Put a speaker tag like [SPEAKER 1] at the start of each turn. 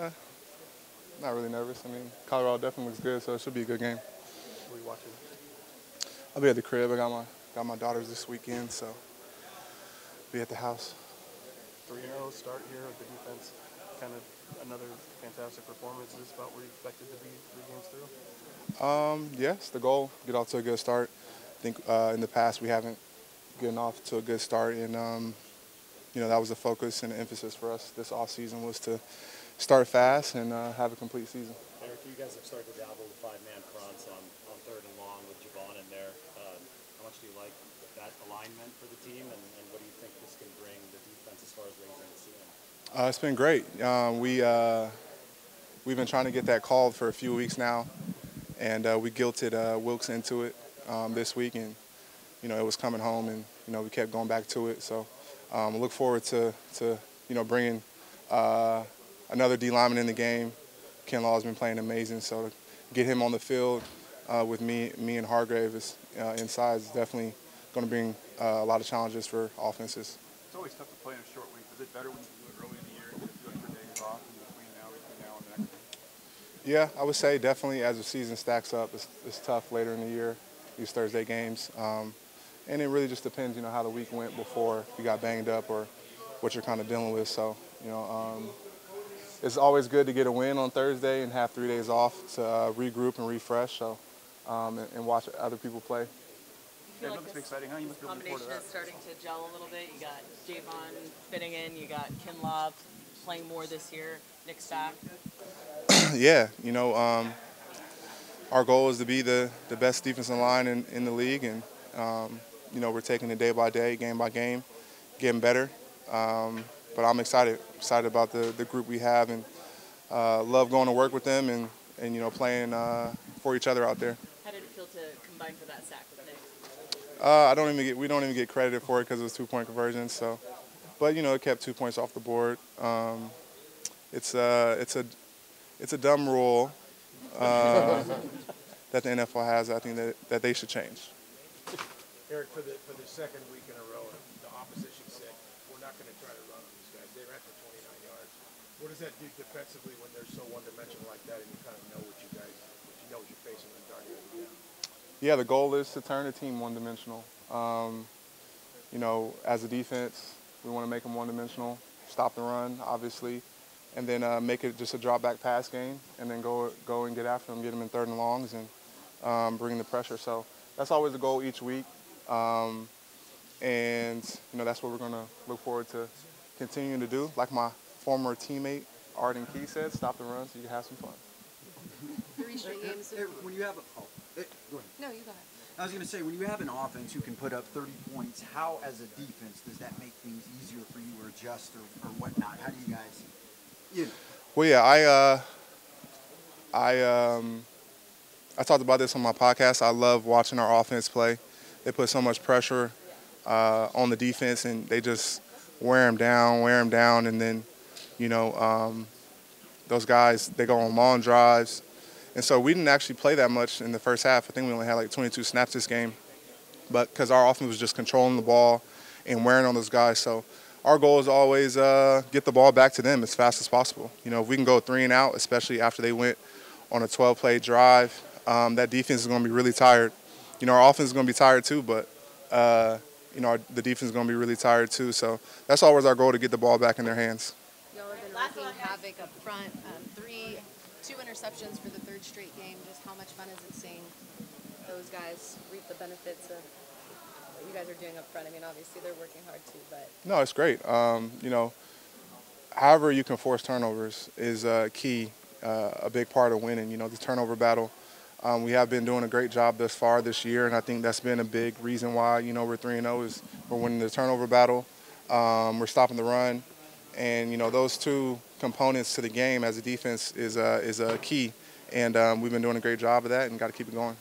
[SPEAKER 1] Uh, not really nervous. I mean, Colorado definitely looks good, so it should be a good game.
[SPEAKER 2] Were you watching?
[SPEAKER 1] I'll be at the crib. I got my got my daughters this weekend, so be at the house.
[SPEAKER 2] 3 0 start here with the defense. Kind of another fantastic performance. Is this about where you expected to be three games through?
[SPEAKER 1] Um, yes, the goal get off to a good start. I think uh, in the past we haven't gotten off to a good start, and um, you know that was the focus and the emphasis for us this off season was to start fast and uh, have a complete season.
[SPEAKER 3] Arik, you guys have started to dabble with five-man fronts on, on third and long with Javon in there. Um, how much do you like that alignment for the team, and, and what do you think this can bring the defense as far as raising the ceiling?
[SPEAKER 1] Uh, it's been great. Um, we uh, we've been trying to get that called for a few weeks now, and uh, we guilted uh, Wilks into it um, this week, and you know it was coming home, and you know we kept going back to it. So um, look forward to to you know bringing uh, another D lineman in the game. Kinlaw has been playing amazing, so to get him on the field uh, with me, me and Hargrave is, uh, inside is definitely going to bring uh, a lot of challenges for offenses.
[SPEAKER 4] It's always tough to play in a short week. Is it better when you do it early in the year and get a few days off in between now, between now and the next?
[SPEAKER 1] Yeah, I would say definitely as the season stacks up, it's, it's tough later in the year, these Thursday games. Um, and it really just depends, you know, how the week went before you got banged up or what you're kind of dealing with. So, you know, um, it's always good to get a win on Thursday and have three days off to uh, regroup and refresh. So, um, and, and watch other people play.
[SPEAKER 4] Yeah,
[SPEAKER 5] feel like this
[SPEAKER 4] exciting, huh? You must be looking forward
[SPEAKER 5] combination
[SPEAKER 4] to
[SPEAKER 5] is starting to gel a little bit. You got Javon fitting in. You got Kinlaw playing more this year. Nick back.
[SPEAKER 1] yeah, you know, um, our goal is to be the, the best defensive line in, in the league, and um, you know we're taking it day by day, game by game, getting better. Um, but I'm excited, excited about the, the group we have, and uh, love going to work with them, and, and you know playing uh, for each other out there.
[SPEAKER 5] How did it feel to combine for that sack with Nick?
[SPEAKER 1] Uh, I don't even get we don't even get credited for it because it was two point conversions. So, but you know it kept two points off the board. Um, it's uh, it's a it's a dumb rule uh, that the NFL has. I think that, that they should change.
[SPEAKER 6] Arik, for the, for the second week in a row, the opposition said, we're not going to try to run on these guys. They ran for 29 yards. What does that do defensively when they're so one-dimensional like that and you kind of know what you guys, what you know what you're facing when it down?
[SPEAKER 1] Yeah, the goal is to turn the team one dimensional. Um, you know, as a defense, we want to make them one dimensional, stop the run, obviously, and then uh, make it just a drop back pass game, and then go go and get after them, get them in third and longs, and um, bring the pressure. So that's always the goal each week, um, and you know that's what we're going to look forward to continuing to do. Like my former teammate Arden Key said, stop the run so you can have some fun.
[SPEAKER 7] Three straight games.
[SPEAKER 8] when you have, oh, eh, go ahead.
[SPEAKER 7] No, you go ahead.
[SPEAKER 8] I was going to say, when you have an offense who can put up 30 points, how, as a defense, does that make things easier for you or adjust or, or whatnot? How do you guys, you know?
[SPEAKER 1] Well, yeah, I uh, I um, I talked about this on my podcast. I love watching our offense play. They put so much pressure uh, on the defense, and they just wear them down, wear them down, and then, you know, um, those guys they go on long drives, and so we didn't actually play that much in the first half. I think we only had like 22 snaps this game, but because our offense was just controlling the ball and wearing on those guys, so our goal is always uh, get the ball back to them as fast as possible. You know, if we can go three and out, especially after they went on a 12-play drive, um, that defense is going to be really tired. You know, our offense is going to be tired too, but uh, you know, our, the defense is going to be really tired too. So that's always our goal to get the ball back in their hands.
[SPEAKER 7] Y'all have been working havoc up front. Um, three, two interceptions for the third straight game. Just how much fun is it seeing those guys reap the benefits of what you guys are doing up front? I mean, obviously they're working hard too, but
[SPEAKER 1] No, it's great. Um, you know, however you can force turnovers is uh, key, uh, a big part of winning. You know, the turnover battle. Um, we have been doing a great job thus far this year, and I think that's been a big reason why you know we're three and zero is we're winning the turnover battle. Um, we're stopping the run, and you know those two components to the game as a defense is uh, is a key, and um, we've been doing a great job of that, and got to keep it going.